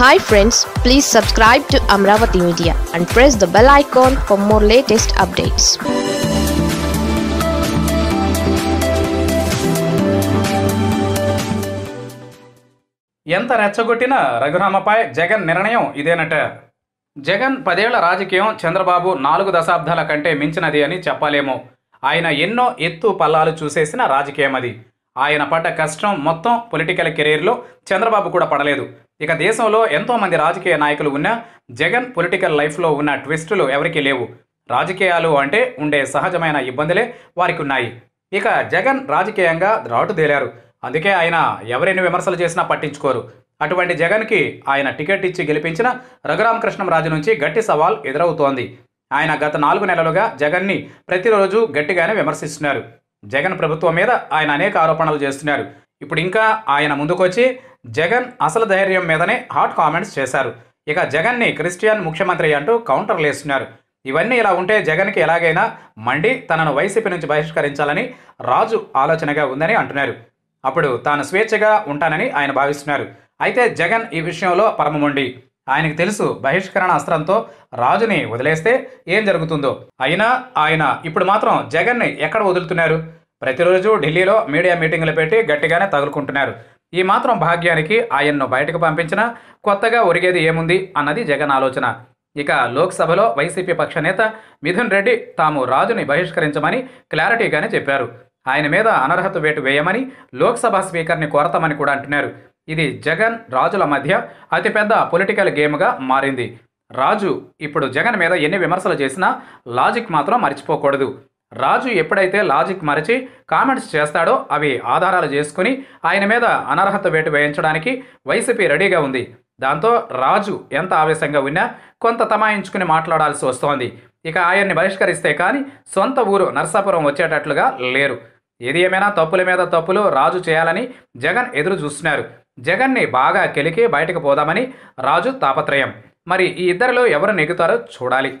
Hi friends please subscribe to Amaravati media and press the bell icon for more latest updates ఎంత రెచ్చగొట్టినా రఘురామపై జగన్ నిర్ణయం ఇదేనట. జగన్ పదేళ్ళ రాజకీయం చంద్రబాబు నాలుగు దశాబ్దాల కంటే మించినది అని చెప్పలేము. ఆయన ఎన్నో ఎత్తు పల్లాలు చూసేసిన రాజకీయం అది ఆయన పడ్డ కష్టం మొత్తం పొలిటికల్ కెరీర్లో చంద్రబాబు కూడా పడలేదు. ఇక దేశంలో ఎంతోమంది రాజకీయ నాయకులు ఉన్నా జగన్ పొలిటికల్ లైఫ్లో ఉన్న ట్విస్టులు ఎవరికీ లేవు. రాజకీయాలు అంటే ఉండే సహజమైన ఇబ్బందులే వారికి ఉన్నాయి ఇక జగన్ రాజకీయంగా రాటుదేలారు అందుకే ఆయన ఎవరెన్ని విమర్శలు చేసినా పట్టించుకోరు. అటువంటి జగన్కి ఆయన టికెట్ ఇచ్చి గెలిపించిన రఘురామకృష్ణంరాజు నుంచి గట్టి సవాల్ ఎదురవుతోంది. ఆయన గత నాలుగు నెలలుగా జగన్ని ప్రతిరోజు గట్టిగానే విమర్శిస్తున్నారు. జగన్ ప్రభుత్వం మీద ఆయన అనేక ఆరోపణలు చేస్తున్నారు. ఇప్పుడు ఇంకా ఆయన ముందుకొచ్చి జగన్ అసలు ధైర్యం మీదనే హాట్ కామెంట్స్ చేశారు. ఇక జగన్ని క్రిస్టియన్ ముఖ్యమంత్రి అంటూ కౌంటర్లు వేస్తున్నారు. ఇవన్నీ ఇలా ఉంటే జగన్కి ఎలాగైనా మండి తనను వైసీపీ నుంచి బహిష్కరించాలని రాజు ఆలోచనగా ఉందని అంటున్నారు. అప్పుడు తాను స్వేచ్ఛగా ఉంటానని ఆయన భావిస్తున్నారు. అయితే జగన్ ఈ విషయంలో పరమమొండి. ఆయనకు తెలుసు బహిష్కరణ అస్త్రంతో రాజుని వదిలేస్తే ఏం జరుగుతుందో. అయినా ఆయన ఇప్పుడు మాత్రం జగన్ని ఎక్కడ వదులుతున్నారు? ప్రతిరోజు ఢిల్లీలో మీడియా మీటింగులు పెట్టి గట్టిగానే తగులుకుంటున్నారు. ఈ మాత్రం భాగ్యానికి ఆయన్ను బయటకు పంపించినా కొత్తగా ఒరిగేది ఏముంది అన్నది జగన్ ఆలోచన. ఇక లోక్సభలో వైసీపీ పక్ష నేత మిథున్ రెడ్డి తాము రాజుని బహిష్కరించమని క్లారిటీగానే చెప్పారు. ఆయన మీద అనర్హత వేటు వేయమని లోక్సభ స్పీకర్ని కోరతామని కూడా అంటున్నారు. ఇది జగన్ రాజుల మధ్య అతిపెద్ద పొలిటికల్ గేమ్గా మారింది. రాజు ఇప్పుడు జగన్ మీద ఎన్ని విమర్శలు చేసినా లాజిక్ మాత్రం మర్చిపోకూడదు. రాజు ఎప్పుడైతే లాజిక్ మరచి కామెంట్స్ చేస్తాడో అవి ఆధారాలు చేసుకుని ఆయన మీద అనర్హత వేటు వేయించడానికి వైసీపీ రెడీగా ఉంది. దాంతో రాజు ఎంత ఆవేశంగా ఉన్నా కొంత తమాయించుకుని మాట్లాడాల్సి వస్తోంది. ఇక ఆయన్ని బహిష్కరిస్తే కానీ సొంత ఊరు నర్సాపురం వచ్చేటట్లుగా లేరు. ఏది ఏమైనా తప్పుల మీద తప్పులు రాజు చేయాలని జగన్ ఎదురు చూస్తున్నారు. జగన్ని బాగా కెలికి బయటకు పోదామని రాజు తాపత్రయం. మరి ఈ ఇద్దరిలో ఎవరు నెగ్గుతారో చూడాలి.